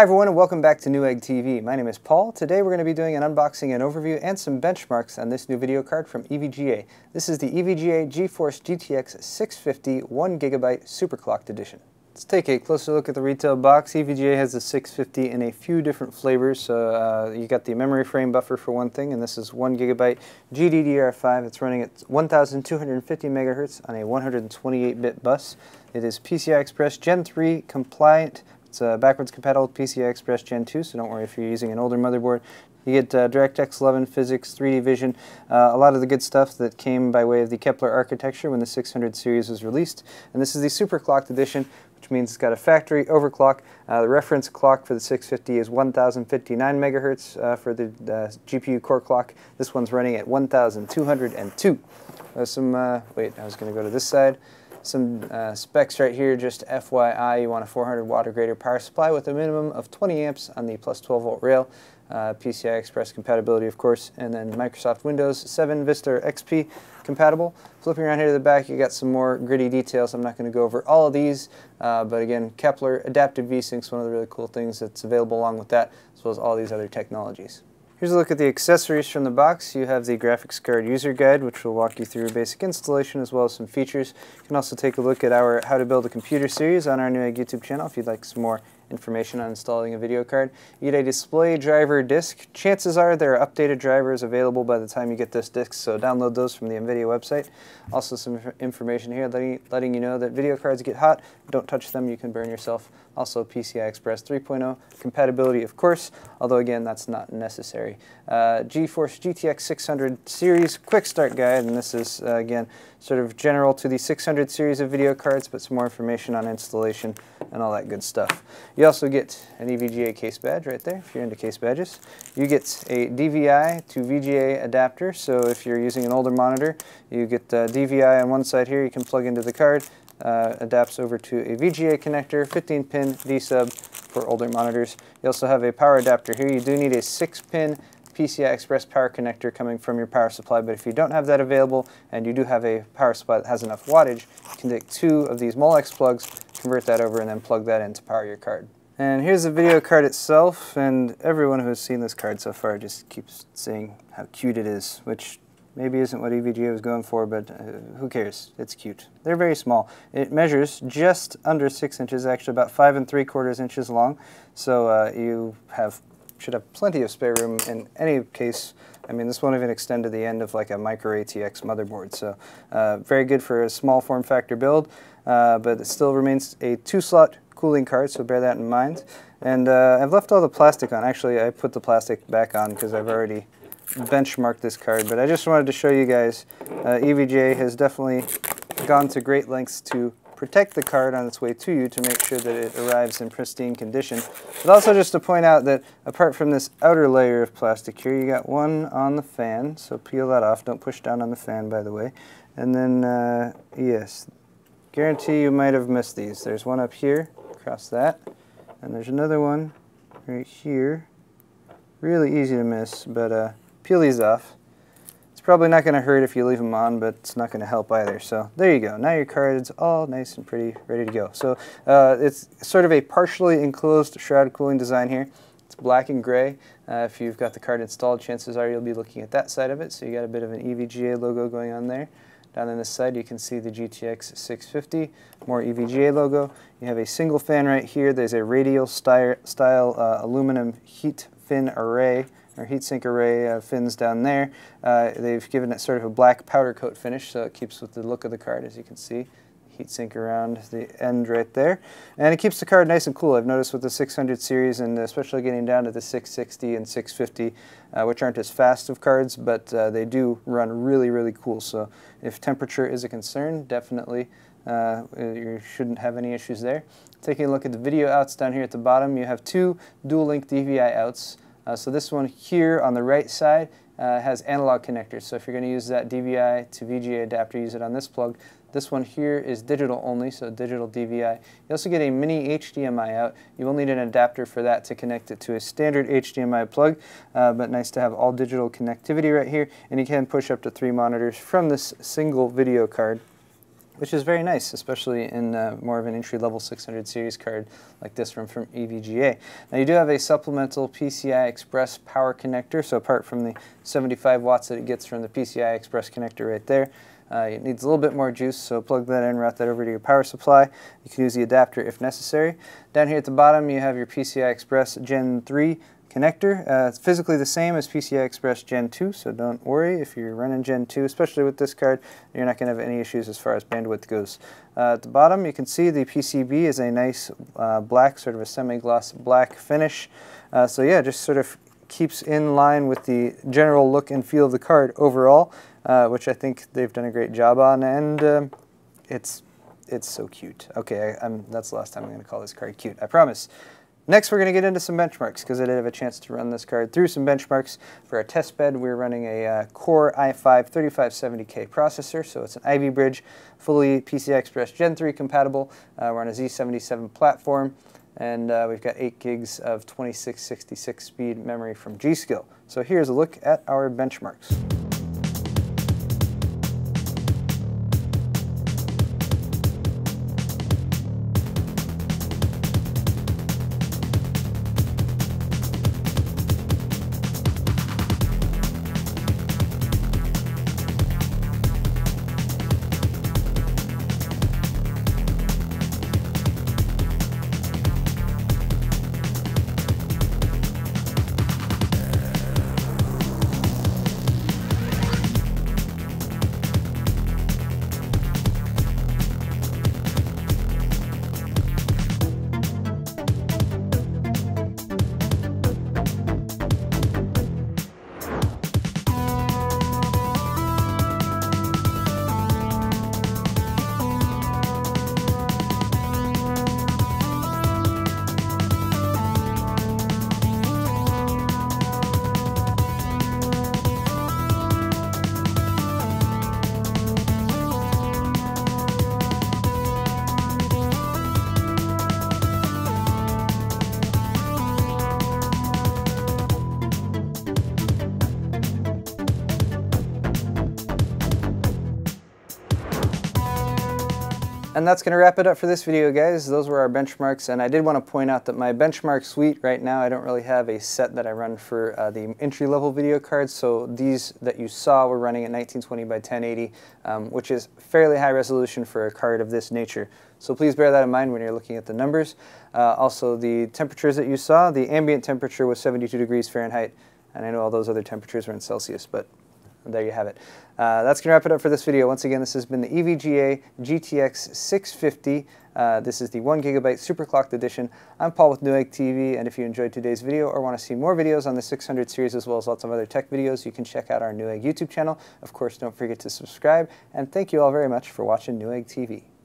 Hi everyone and welcome back to Newegg TV. My name is Paul. Today we're going to be doing an unboxing and overview and some benchmarks on this new video card from EVGA. This is the EVGA GeForce GTX 650 1GB Superclocked Edition. Let's take a closer look at the retail box. EVGA has the 650 in a few different flavors. So uh, you got the memory frame buffer for one thing, and this is 1GB GDDR5. It's running at 1250 megahertz on a 128-bit bus. It is PCI Express Gen 3 compliant it's uh, backwards compatible PCI Express Gen 2, so don't worry if you're using an older motherboard. You get uh, DirectX 11 PhysX, 3D vision, uh, a lot of the good stuff that came by way of the Kepler architecture when the 600 series was released. And this is the superclocked edition, which means it's got a factory overclock. Uh, the reference clock for the 650 is 1059 megahertz uh, for the uh, GPU core clock. This one's running at 1202. some, uh, wait, I was going to go to this side. Some uh, specs right here, just FYI, you want a 400 watt or greater power supply with a minimum of 20 amps on the plus 12 volt rail, uh, PCI Express compatibility of course, and then Microsoft Windows 7 Vista or XP compatible. Flipping around here to the back, you got some more gritty details. I'm not going to go over all of these, uh, but again, Kepler Adaptive VSync is one of the really cool things that's available along with that, as well as all these other technologies. Here's a look at the accessories from the box. You have the graphics card user guide, which will walk you through basic installation as well as some features. You can also take a look at our How to Build a Computer series on our Newegg YouTube channel if you'd like some more information on installing a video card. You get a display driver disk. Chances are there are updated drivers available by the time you get this disk, so download those from the NVIDIA website. Also some information here letting, letting you know that video cards get hot. Don't touch them, you can burn yourself. Also PCI Express 3.0 compatibility, of course, although again, that's not necessary. Uh, GeForce GTX 600 series quick start guide, and this is, uh, again, sort of general to the 600 series of video cards, but some more information on installation and all that good stuff. You also get an EVGA case badge right there, if you're into case badges. You get a DVI to VGA adapter, so if you're using an older monitor, you get uh, DVI on one side here, you can plug into the card, uh, adapts over to a VGA connector, 15-pin D-sub for older monitors. You also have a power adapter here. You do need a 6-pin PCI Express power connector coming from your power supply, but if you don't have that available and you do have a power supply that has enough wattage, you can take two of these Molex plugs, convert that over, and then plug that in to power your card. And here's the video card itself, and everyone who has seen this card so far just keeps saying how cute it is, which maybe isn't what EVGA was going for, but uh, who cares? It's cute. They're very small. It measures just under six inches, actually about five and three quarters inches long. So uh, you have should have plenty of spare room in any case. I mean, this won't even extend to the end of like a micro ATX motherboard. So uh, very good for a small form factor build, uh, but it still remains a two slot cooling card, so bear that in mind. And uh, I've left all the plastic on. Actually, I put the plastic back on because I've already benchmarked this card, but I just wanted to show you guys uh, EVGA has definitely gone to great lengths to protect the card on its way to you to make sure that it arrives in pristine condition. But also just to point out that apart from this outer layer of plastic here, you got one on the fan, so peel that off. Don't push down on the fan, by the way. And then, uh, yes, guarantee you might have missed these. There's one up here, across that, and there's another one right here. Really easy to miss, but uh, peel these off. It's probably not going to hurt if you leave them on, but it's not going to help either. So there you go. Now your card is all nice and pretty, ready to go. So uh, it's sort of a partially enclosed shroud cooling design here. It's black and gray. Uh, if you've got the card installed, chances are you'll be looking at that side of it. So you got a bit of an EVGA logo going on there. Down on this side, you can see the GTX 650, more EVGA logo. You have a single fan right here. There's a radial style, style uh, aluminum heat fin array our heatsink array uh, fins down there. Uh, they've given it sort of a black powder coat finish, so it keeps with the look of the card, as you can see. Heatsink around the end right there. And it keeps the card nice and cool. I've noticed with the 600 series, and especially getting down to the 660 and 650, uh, which aren't as fast of cards, but uh, they do run really, really cool. So if temperature is a concern, definitely uh, you shouldn't have any issues there. Taking a look at the video outs down here at the bottom, you have two dual-link DVI outs. Uh, so this one here on the right side uh, has analog connectors. So if you're going to use that DVI to VGA adapter, use it on this plug. This one here is digital only, so digital DVI. You also get a mini HDMI out. You will need an adapter for that to connect it to a standard HDMI plug, uh, but nice to have all digital connectivity right here. And you can push up to three monitors from this single video card. Which is very nice, especially in uh, more of an entry-level 600 series card like this one from EVGA. Now you do have a supplemental PCI Express power connector, so apart from the 75 watts that it gets from the PCI Express connector right there, uh, it needs a little bit more juice, so plug that in, route that over to your power supply. You can use the adapter if necessary. Down here at the bottom, you have your PCI Express Gen 3 connector. Uh, it's physically the same as PCI Express Gen 2, so don't worry if you're running Gen 2, especially with this card, you're not going to have any issues as far as bandwidth goes. Uh, at the bottom, you can see the PCB is a nice uh, black, sort of a semi-gloss black finish. Uh, so yeah, just sort of keeps in line with the general look and feel of the card overall uh, which I think they've done a great job on, and uh, it's it's so cute. Okay, I, that's the last time I'm going to call this card cute, I promise. Next, we're going to get into some benchmarks because I did have a chance to run this card through some benchmarks. For our test bed, we're running a uh, Core i5 3570K processor, so it's an Ivy Bridge, fully PCI Express Gen 3 compatible. Uh, we're on a Z77 platform, and uh, we've got 8 gigs of 2666 speed memory from G.Skill. So here's a look at our benchmarks. And that's going to wrap it up for this video, guys. Those were our benchmarks, and I did want to point out that my benchmark suite right now, I don't really have a set that I run for uh, the entry-level video cards, so these that you saw were running at 1920 by 1080, um, which is fairly high resolution for a card of this nature. So please bear that in mind when you're looking at the numbers. Uh, also, the temperatures that you saw, the ambient temperature was 72 degrees Fahrenheit, and I know all those other temperatures were in Celsius, but there you have it. Uh, that's going to wrap it up for this video. Once again, this has been the EVGA GTX 650. Uh, this is the 1 gigabyte superclocked edition. I'm Paul with Newegg TV, and if you enjoyed today's video or want to see more videos on the 600 series as well as lots of other tech videos, you can check out our Newegg YouTube channel. Of course, don't forget to subscribe, and thank you all very much for watching Newegg TV.